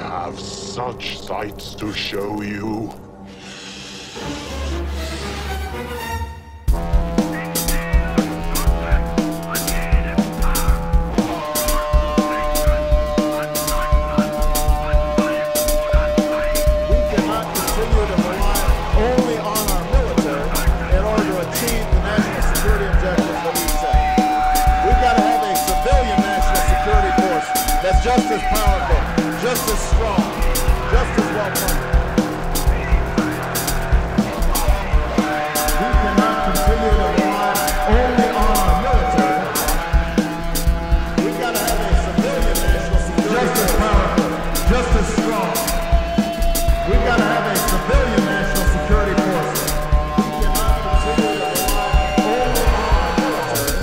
have such sights to show you. We cannot continue to We've got to have a civilian national security force. We cannot continue to rely only on our military.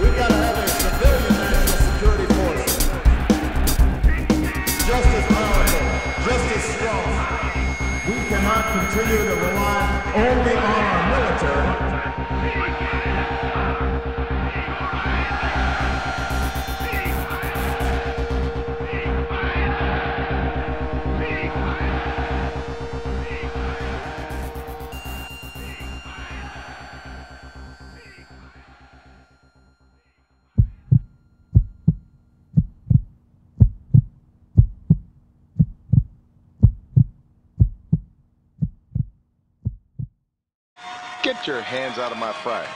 We've got to have a civilian national security force. Just as powerful, just as strong. We cannot continue to rely only on Get your hands out of my fry.